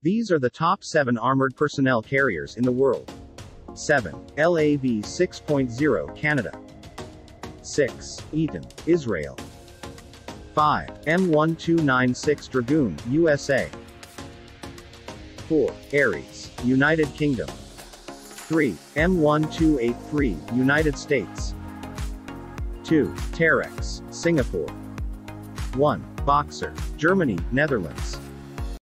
These are the top 7 armored personnel carriers in the world. 7. LAV 6.0 Canada. 6. Eitan, Israel. 5. M1296 Dragoon, USA. 4. Ares, United Kingdom. 3. M1283, United States. 2. Terrex, Singapore. 1. Boxer, Germany, Netherlands.